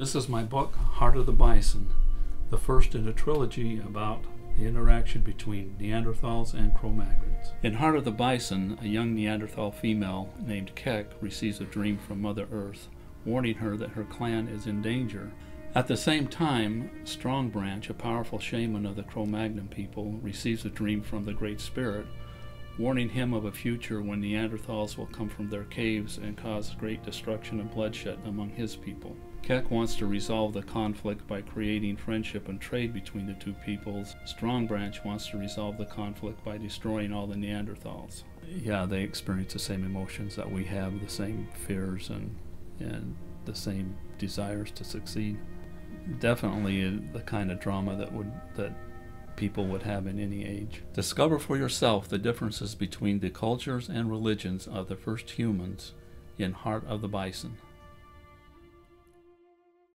This is my book, Heart of the Bison, the first in a trilogy about the interaction between Neanderthals and Cro-Magnons. In Heart of the Bison, a young Neanderthal female named Kec receives a dream from Mother Earth, warning her that her clan is in danger. At the same time, Strong Branch, a powerful shaman of the Cro-Magnon people, receives a dream from the Great Spirit, warning him of a future when Neanderthals will come from their caves and cause great destruction and bloodshed among his people. Kec wants to resolve the conflict by creating friendship and trade between the two peoples. Strong Branch wants to resolve the conflict by destroying all the Neanderthals. Yeah, they experience the same emotions that we have, the same fears and and the same desires to succeed. Definitely the kind of drama that would that people would have in any age. Discover for yourself the differences between the cultures and religions of the first humans in Heart of the Bison.